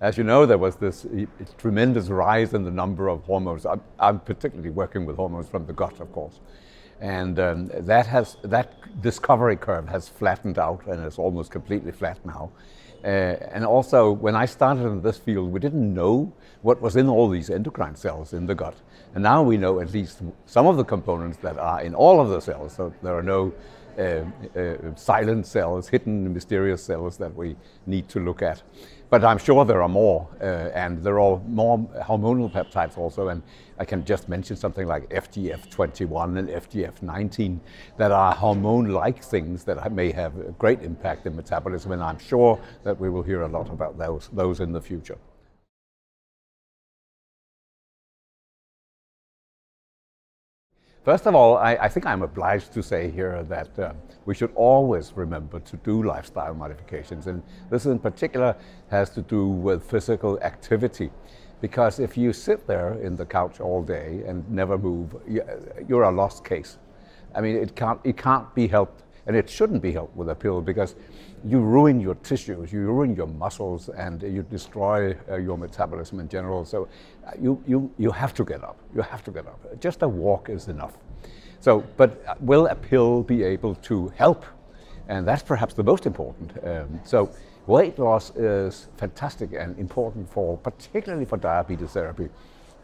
as you know, there was this tremendous rise in the number of hormones. I'm, I'm particularly working with hormones from the gut, of course. And um, that, has, that discovery curve has flattened out and is almost completely flat now. Uh, and also, when I started in this field, we didn't know what was in all these endocrine cells in the gut. And now we know at least some of the components that are in all of the cells. So there are no Uh, uh, um, silent cells, hidden mysterious cells that we need to look at. But I'm sure there are more, uh, and there are more hormonal peptides also. And I can just mention something like FGF21 and FGF19 that are hormone like things that may have a great impact in metabolism. And I'm sure that we will hear a lot about those, those in the future. First of all, I, I, think I'm obliged to say here that uh, we should always remember to do lifestyle modifications. And this in particular has to do with physical activity. Because if you sit there in the couch all day and never move, you're a lost case. I mean, it can't, it can't be helped, and it shouldn't be helped with a pill because you ruin your tissues, you ruin your muscles, and you destroy uh, your metabolism in general. So uh, you, you, you have to get up. You have to get up. Just a walk is enough. So, but uh, will a pill be able to help? And that's perhaps the most important. Um, so weight loss is fantastic and important for, particularly for diabetes therapy.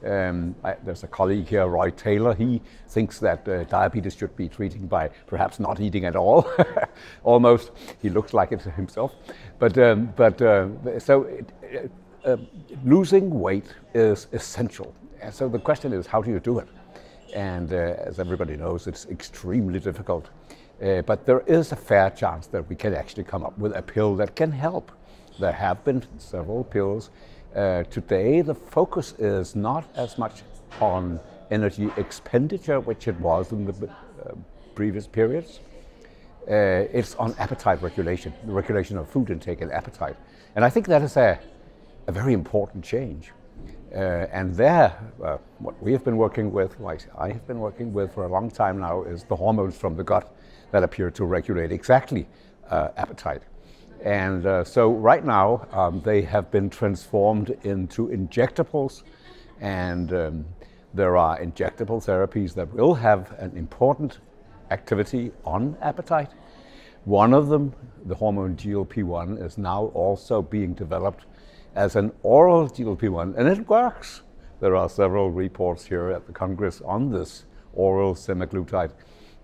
Um, I, there's a colleague here, Roy Taylor. He thinks that uh, diabetes should be treated by perhaps not eating at all. Almost, he looks like it himself. But um, but uh, so it, uh, losing weight is essential. And so the question is, how do you do it? And uh, as everybody knows, it's extremely difficult. Uh, but there is a fair chance that we can actually come up with a pill that can help. There have been several pills uh, today, the focus is not as much on energy expenditure, which it was in the uh, previous periods. Uh, it's on appetite regulation, the regulation of food intake and appetite. And I think that is a, a very important change. Uh, and there, uh, what we have been working with, like I have been working with for a long time now, is the hormones from the gut that appear to regulate exactly uh, appetite. And uh, so right now um, they have been transformed into injectables and um, there are injectable therapies that will have an important activity on appetite. One of them, the hormone GLP-1, is now also being developed as an oral GLP-1 and it works. There are several reports here at the Congress on this oral semaglutide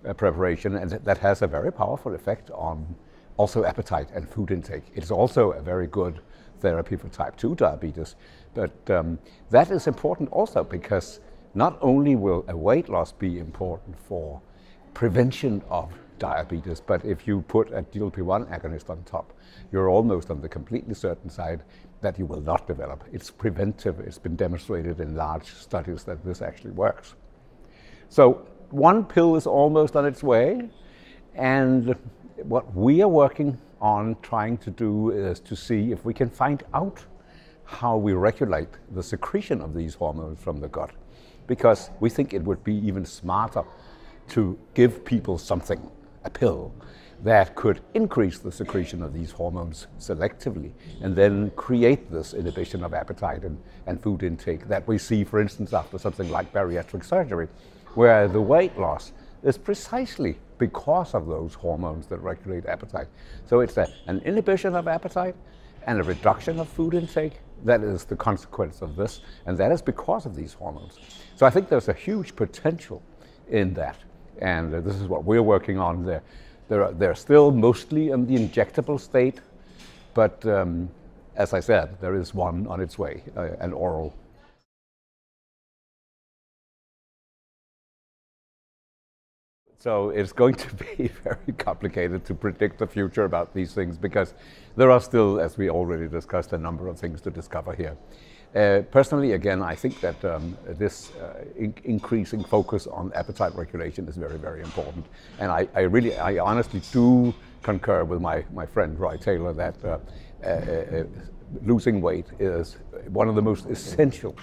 uh, preparation and that has a very powerful effect on also appetite and food intake. It's also a very good therapy for type 2 diabetes. But um, that is important also because not only will a weight loss be important for prevention of diabetes, but if you put a GLP-1 agonist on top, you're almost on the completely certain side that you will not develop. It's preventive. It's been demonstrated in large studies that this actually works. So one pill is almost on its way, and what we are working on trying to do is to see if we can find out how we regulate the secretion of these hormones from the gut. Because we think it would be even smarter to give people something, a pill, that could increase the secretion of these hormones selectively and then create this inhibition of appetite and, and food intake that we see, for instance, after something like bariatric surgery, where the weight loss is precisely because of those hormones that regulate appetite. So it's a, an inhibition of appetite and a reduction of food intake that is the consequence of this, and that is because of these hormones. So I think there's a huge potential in that, and uh, this is what we're working on there. They're, they're still mostly in the injectable state, but um, as I said, there is one on its way, uh, an oral So it's going to be very complicated to predict the future about these things because there are still, as we already discussed, a number of things to discover here. Uh, personally, again, I think that um, this uh, in increasing focus on appetite regulation is very, very important. And I, I, really, I honestly do concur with my, my friend Roy Taylor that uh, uh, uh losing weight is one of the most essential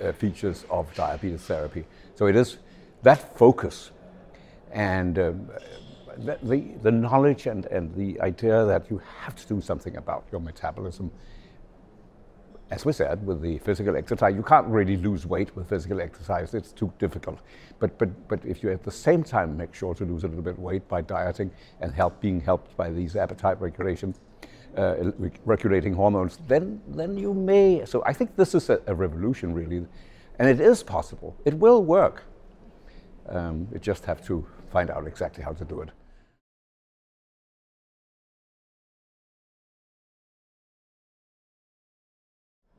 uh, features of diabetes therapy. So it is that focus and uh, the, the knowledge and, and the idea that you have to do something about your metabolism as we said, with the physical exercise, you can't really lose weight with physical exercise. It's too difficult. But, but, but if you at the same time make sure to lose a little bit of weight by dieting and help being helped by these appetite uh, regulating hormones, then, then you may. So I think this is a, a revolution, really. And it is possible. It will work. Um, you just have to find out exactly how to do it.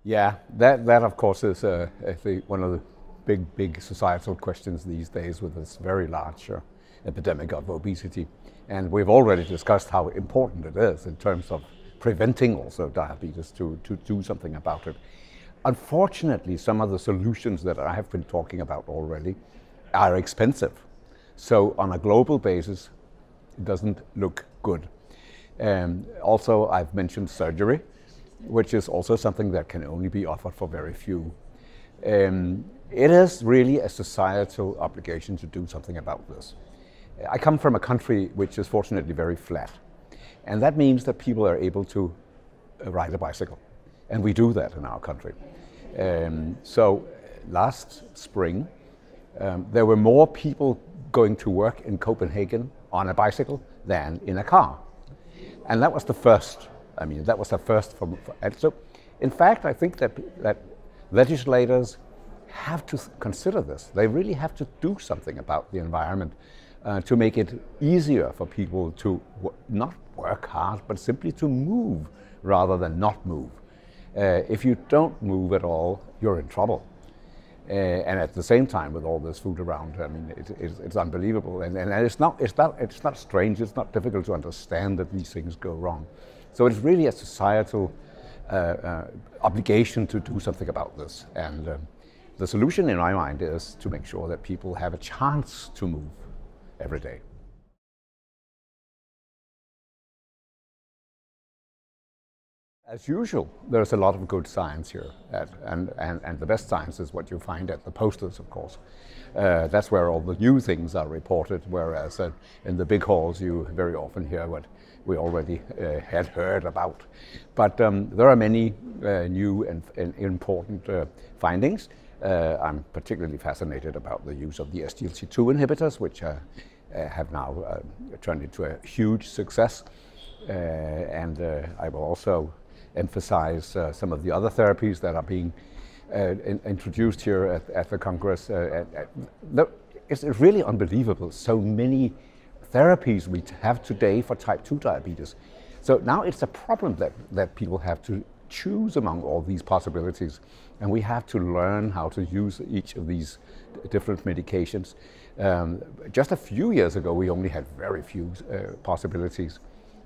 Yeah, that, that of course is uh, I think one of the big, big societal questions these days with this very large uh, epidemic of obesity. And we've already discussed how important it is in terms of preventing also diabetes to, to do something about it. Unfortunately, some of the solutions that I have been talking about already are expensive. So on a global basis, it doesn't look good. Um, also, I've mentioned surgery which is also something that can only be offered for very few. Um, it is really a societal obligation to do something about this. I come from a country which is fortunately very flat, and that means that people are able to uh, ride a bicycle, and we do that in our country. Um, so last spring, um, there were more people going to work in Copenhagen on a bicycle than in a car. And that was the first I mean, that was the first. For, for, and so, in fact, I think that, that legislators have to consider this. They really have to do something about the environment uh, to make it easier for people to not work hard, but simply to move rather than not move. Uh, if you don't move at all, you're in trouble. Uh, and at the same time, with all this food around, I mean, it, it's, it's, unbelievable. And, and, it's, not, it's, not, it's not strange, it's not difficult to understand that these things go wrong. So it's really a societal uh, uh, obligation to do something about this. And um, the solution in my mind is to make sure that people have a chance to move every day. As usual, there's a lot of good science here, at, and, and, and the best science is what you find at the posters, of course. Uh, that's where all the new things are reported, whereas uh, in the big halls you very often hear what we already uh, had heard about. But um, there are many uh, new and, and important uh, findings. Uh, I'm particularly fascinated about the use of the SGLT2 inhibitors, which have now turned into a huge success. and I will also emphasize some of the other therapies that are being uh, in, introduced here at, at the Congress. Uh, at, at, it's really unbelievable. So many therapies we have today for type 2 diabetes. So now it's a problem that, that people have to choose among all these possibilities. And we have to learn how to use each of these different medications. Um, just a few years ago, we only had very few uh, possibilities.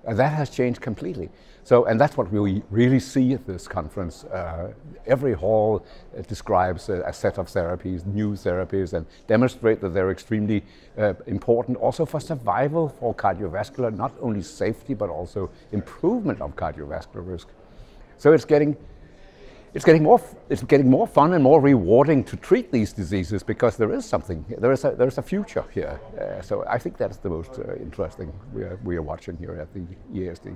And that has changed completely. So, and that's what we really see at this conference. Uh, every hall uh, describes a, a, set of therapies, new therapies, and demonstrate that they're extremely uh, important also for survival for cardiovascular, not only safety, but also improvement of cardiovascular risk. So it's getting it's getting more it's getting more fun and more rewarding to treat these diseases because there is something there is a there is a future here. Uh, so I think that's the most uh, interesting we are, we are watching here at the EASD.